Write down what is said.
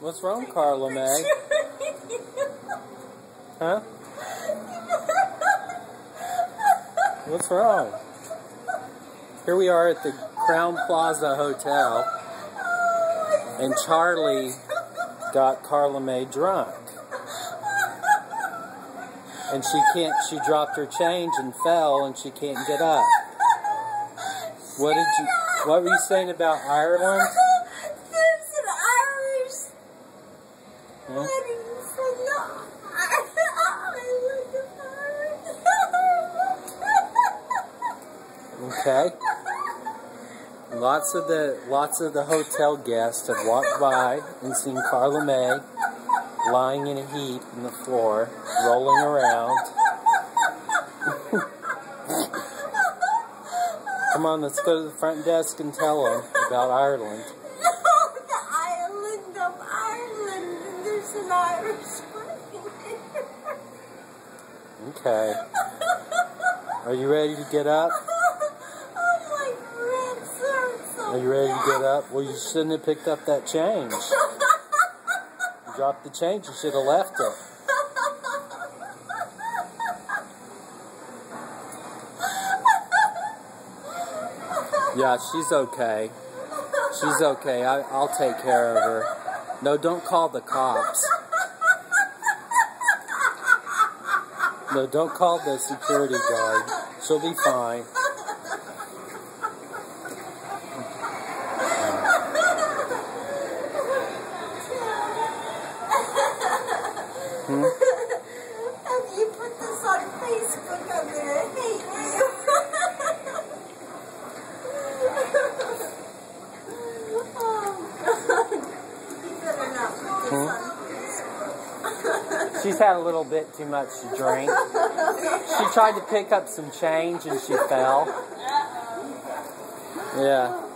What's wrong, Carla Mae? Huh? What's wrong? Here we are at the Crowne Plaza Hotel, and Charlie got Carla Mae drunk. And she can't, she dropped her change and fell, and she can't get up. What did you, what were you saying about Ireland? Okay. Lots of the lots of the hotel guests have walked by and seen Carla Mae lying in a heap on the floor, rolling around. Come on, let's go to the front desk and tell them about Ireland. An Irish wedding Okay. Are you ready to get up? oh my ribs are so Are you ready to get up? Well, you shouldn't have picked up that change. You dropped the change. You should have left it. Yeah, she's okay. She's okay. I, I'll take care of her. No, don't call the cops. No, don't call the security guard. She'll be fine. Hmm? And you put this on Facebook, I'm gonna hate you. oh God! You better not put this Hmm? on Facebook. She's had a little bit too much to drink. She tried to pick up some change and she fell. Yeah.